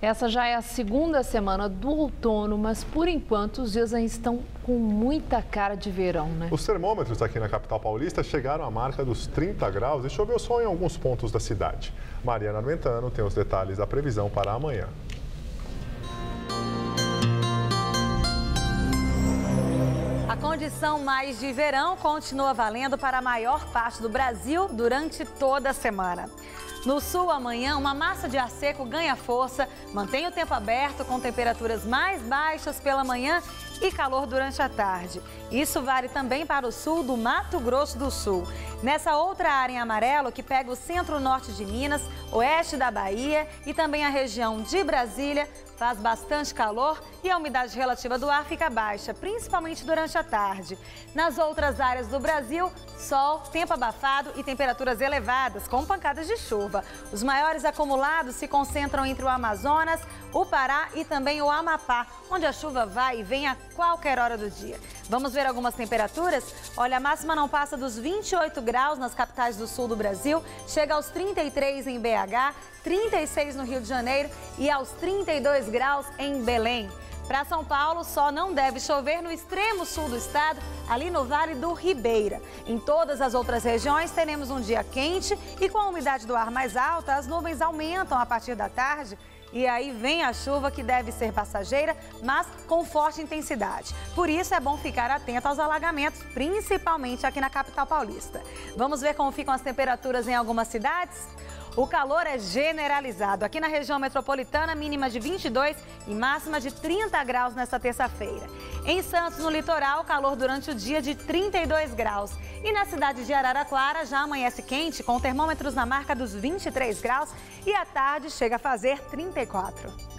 Essa já é a segunda semana do outono, mas por enquanto os dias ainda estão com muita cara de verão, né? Os termômetros aqui na capital paulista chegaram à marca dos 30 graus e choveu só em alguns pontos da cidade. Mariana Armentano tem os detalhes da previsão para amanhã. Condição mais de verão continua valendo para a maior parte do Brasil durante toda a semana. No sul, amanhã, uma massa de ar seco ganha força, mantém o tempo aberto com temperaturas mais baixas pela manhã e calor durante a tarde. Isso vale também para o sul do Mato Grosso do Sul. Nessa outra área em amarelo, que pega o centro-norte de Minas, oeste da Bahia e também a região de Brasília, Faz bastante calor e a umidade relativa do ar fica baixa, principalmente durante a tarde. Nas outras áreas do Brasil, sol, tempo abafado e temperaturas elevadas, com pancadas de chuva. Os maiores acumulados se concentram entre o Amazonas, o Pará e também o Amapá, onde a chuva vai e vem a qualquer hora do dia. Vamos ver algumas temperaturas? Olha, a máxima não passa dos 28 graus nas capitais do sul do Brasil, chega aos 33 em BH, 36 no Rio de Janeiro e aos 32 graus em Belém. Para São Paulo, só não deve chover no extremo sul do estado, ali no Vale do Ribeira. Em todas as outras regiões, teremos um dia quente e com a umidade do ar mais alta, as nuvens aumentam a partir da tarde e aí vem a chuva que deve ser passageira, mas com forte intensidade. Por isso é bom ficar atento aos alagamentos, principalmente aqui na capital paulista. Vamos ver como ficam as temperaturas em algumas cidades? O calor é generalizado. Aqui na região metropolitana, mínima de 22 e máxima de 30 graus nesta terça-feira. Em Santos, no litoral, calor durante o dia de 32 graus. E na cidade de Araraquara já amanhece quente, com termômetros na marca dos 23 graus e à tarde chega a fazer 34.